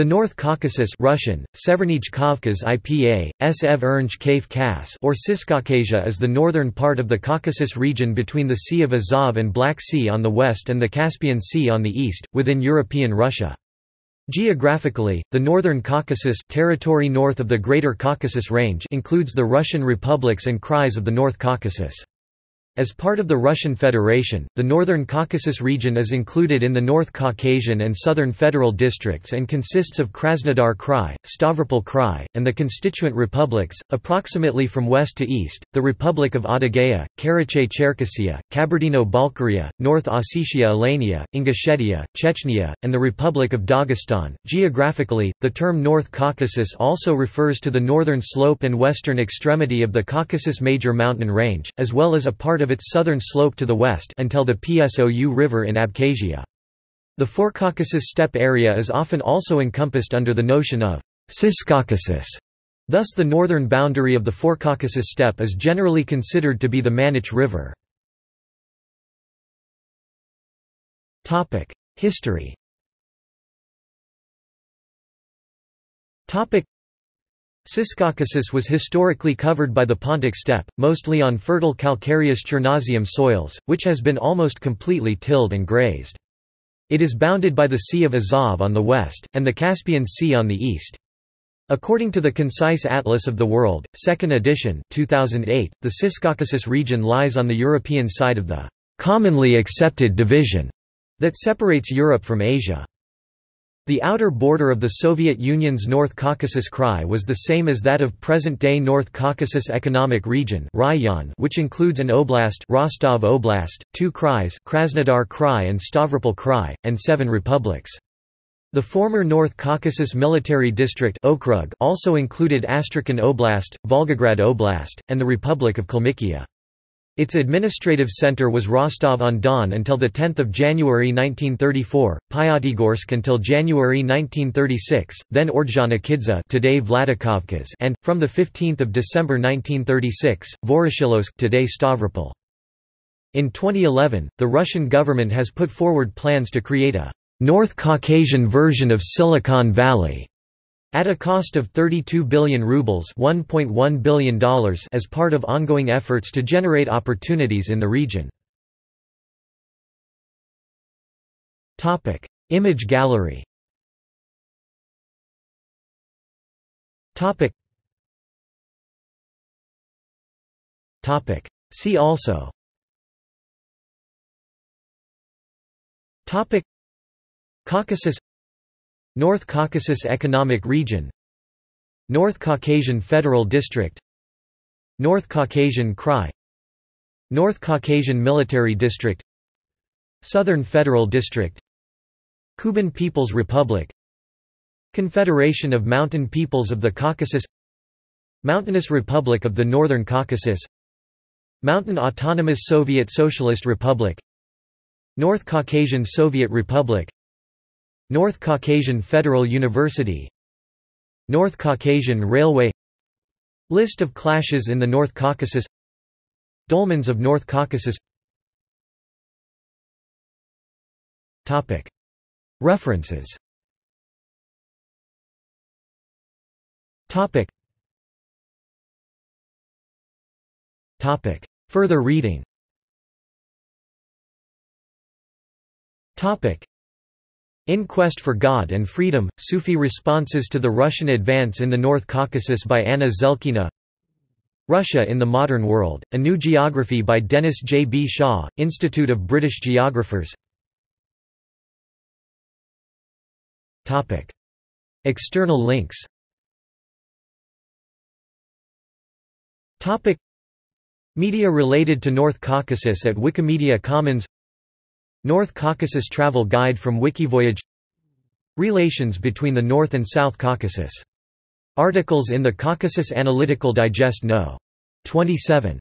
The North Caucasus Russian, Severnij Kavkaz IPA, Sev Ernj Kaf Kas or Ciscaucasia is the northern part of the Caucasus region between the Sea of Azov and Black Sea on the west and the Caspian Sea on the east, within European Russia. Geographically, the Northern Caucasus territory north of the Greater Caucasus Range includes the Russian republics and Krais of the North Caucasus. As part of the Russian Federation, the Northern Caucasus region is included in the North Caucasian and Southern Federal Districts and consists of Krasnodar Krai, Stavropol Krai, and the constituent republics, approximately from west to east, the Republic of Adygea, Karachay-Cherkessia, Kabardino-Balkaria, North Ossetia-Alania, Ingushetia, Chechnya, and the Republic of Dagestan. Geographically, the term North Caucasus also refers to the northern slope and western extremity of the Caucasus Major Mountain Range, as well as a part of its southern slope to the west until the Psou River in Abkhazia. The Forecaucasus steppe area is often also encompassed under the notion of Ciscaucasus. Thus the northern boundary of the Forecaucasus steppe is generally considered to be the Manych River. History Ciscaucasus was historically covered by the Pontic steppe, mostly on fertile calcareous Chernozem soils, which has been almost completely tilled and grazed. It is bounded by the Sea of Azov on the west, and the Caspian Sea on the east. According to the Concise Atlas of the World, 2nd edition 2008, the Ciscaucasus region lies on the European side of the commonly accepted division that separates Europe from Asia. The outer border of the Soviet Union's North Caucasus Krai was the same as that of present-day North Caucasus Economic Region which includes an oblast Rostov Oblast, two Krais Krasnodar Krai and Stavropol Krai, and seven republics. The former North Caucasus Military District also included Astrakhan Oblast, Volgograd Oblast, and the Republic of Kalmykia. Its administrative center was Rostov-on-Don until 10 January 1934, Pyatigorsk until January 1936, then Ordzhonikidze today Vladikavkaz and, from 15 December 1936, Voroshilovsk today Stavropol. In 2011, the Russian government has put forward plans to create a North Caucasian version of Silicon Valley at a cost of 32 billion rubles $1.1 billion as part of ongoing efforts to generate opportunities in the region. Image gallery. See also. Caucasus North Caucasus Economic Region North Caucasian Federal District North Caucasian Krai North Caucasian Military District Southern Federal District Kuban People's Republic Confederation of Mountain Peoples of the Caucasus Mountainous Republic of the Northern Caucasus Mountain Autonomous Soviet Socialist Republic North Caucasian Soviet Republic North Caucasian Federal University North Caucasian Railway List of clashes in the North Caucasus Dolmens of North Caucasus. References. Further reading in Quest for God and Freedom, Sufi Responses to the Russian Advance in the North Caucasus by Anna Zelkina. Russia in the Modern World, A New Geography by Dennis J. B. Shaw, Institute of British Geographers. External links. Media related to North Caucasus at Wikimedia Commons North Caucasus Travel Guide from Wikivoyage Relations between the North and South Caucasus. Articles in the Caucasus Analytical Digest No. 27.